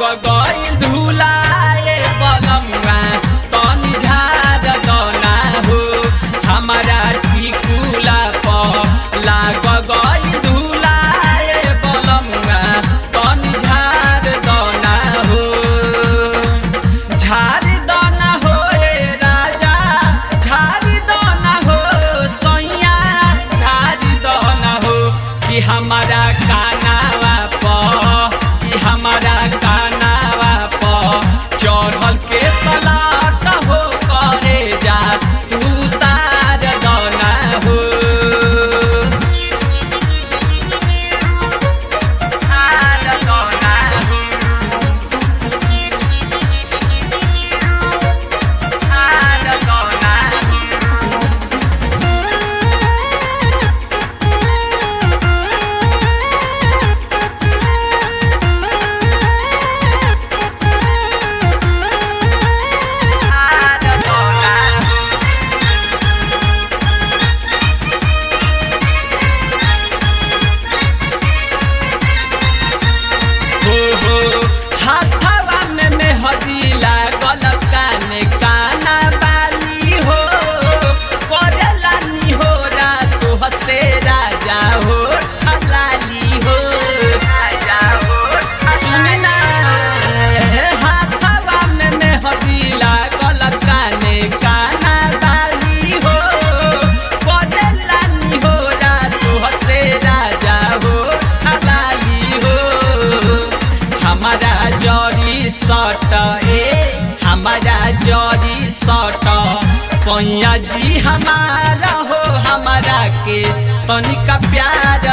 गो मैया जी हमारा हो हमारा के। तनिका प्यार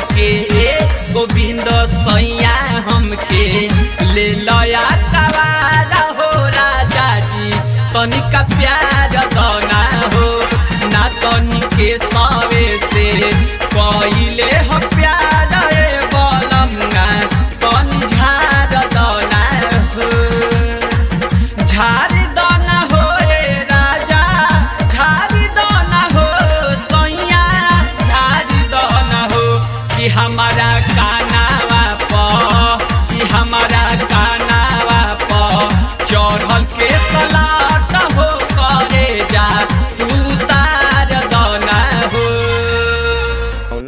हमके, गोविंद सैया हमके। ले लया कवारा हो राजा जी तनिक प्यार दना हो। ना तनिके सवे से पहले हम प्यार